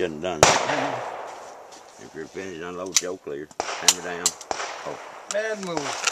Shouldn't have done that. If you're finished, unload your clear. Hammer down. Oh. Bad move.